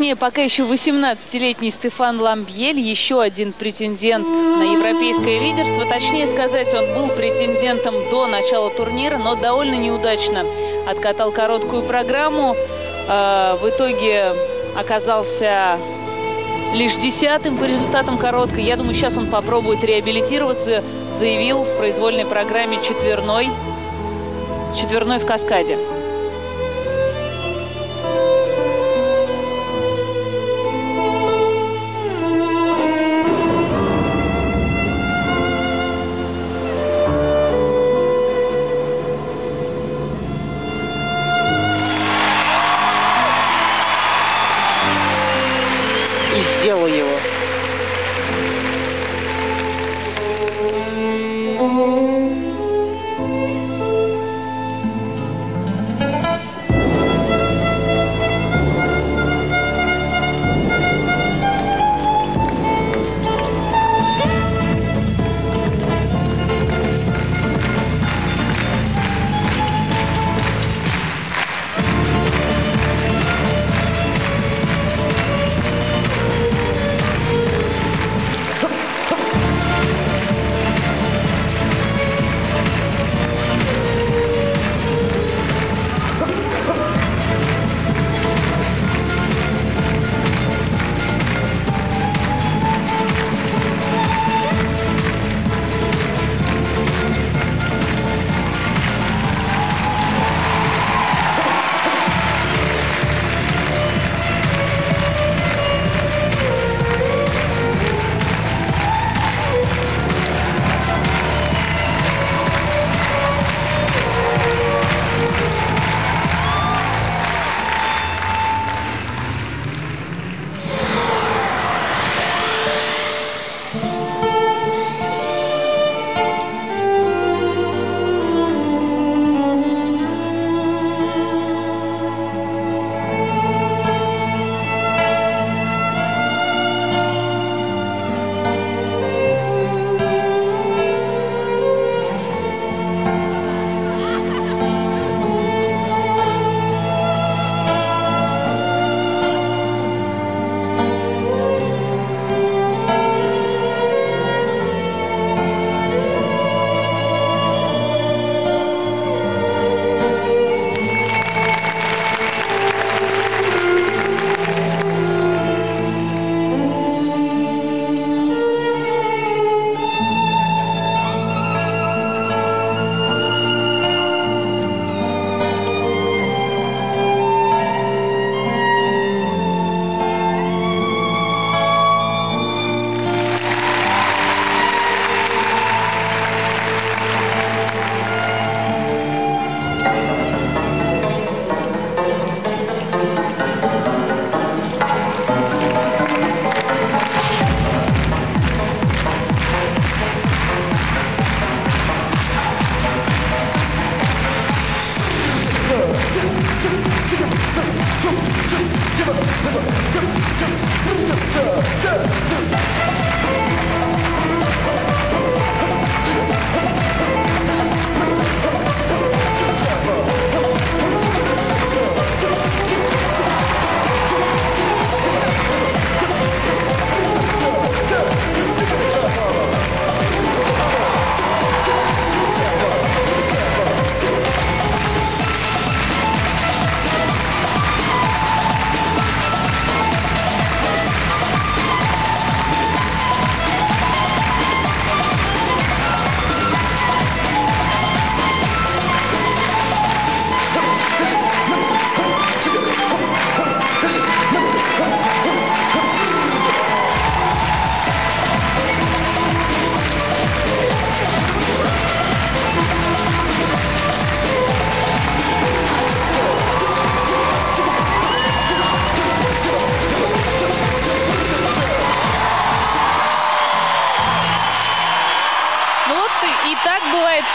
точнее, пока еще 18-летний Стефан Ламбьель, еще один претендент на европейское лидерство. Точнее сказать, он был претендентом до начала турнира, но довольно неудачно откатал короткую программу. Э, в итоге оказался лишь десятым по результатам короткой. Я думаю, сейчас он попробует реабилитироваться, заявил в произвольной программе четверной, четверной в каскаде. сделаю его.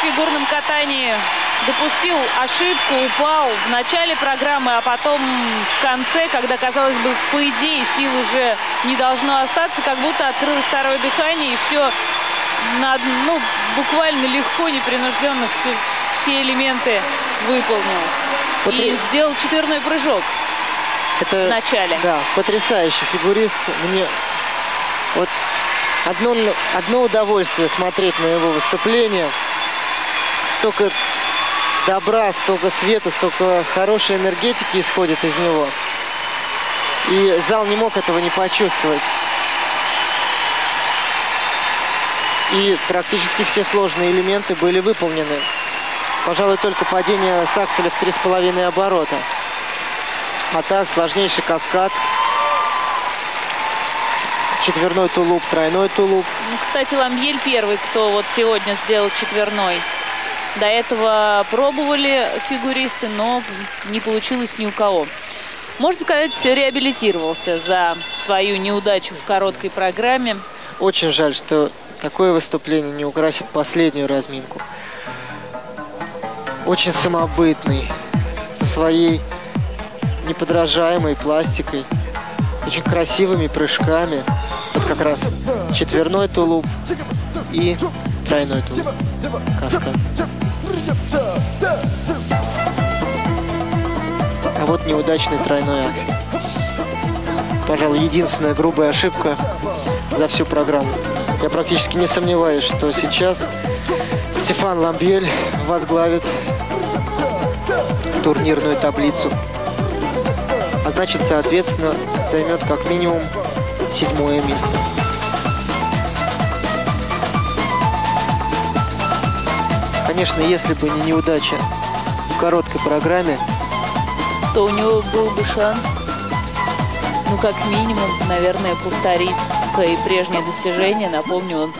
Фигурном катании допустил ошибку, упал в начале программы, а потом в конце, когда, казалось бы, по идее, сил уже не должно остаться, как будто открыл второе дыхание и все на, ну, буквально легко, непринужденно все, все элементы выполнил. Вот и сделал четверной прыжок. Это, в начале. Да, потрясающий фигурист. Мне вот одно, одно удовольствие смотреть на его выступление. Столько добра, столько света, столько хорошей энергетики исходит из него. И зал не мог этого не почувствовать. И практически все сложные элементы были выполнены. Пожалуй, только падение Сакселя в три с половиной оборота. А так, сложнейший каскад. Четверной тулуп, тройной тулуп. Ну, кстати, Ламбьель первый, кто вот сегодня сделал четверной. До этого пробовали фигуристы, но не получилось ни у кого. Можно сказать, реабилитировался за свою неудачу в короткой программе. Очень жаль, что такое выступление не украсит последнюю разминку. Очень самобытный, со своей неподражаемой пластикой, очень красивыми прыжками. Вот как раз четверной тулуп и тройной тулуп. Каскад. А вот неудачный тройной аксель. Пожалуй, единственная грубая ошибка за всю программу. Я практически не сомневаюсь, что сейчас Стефан Ламбель возглавит турнирную таблицу. А значит, соответственно, займет как минимум седьмое место. Конечно, если бы не неудача в короткой программе, то у него был бы шанс, ну, как минимум, наверное, повторить свои прежние достижения. Напомню, он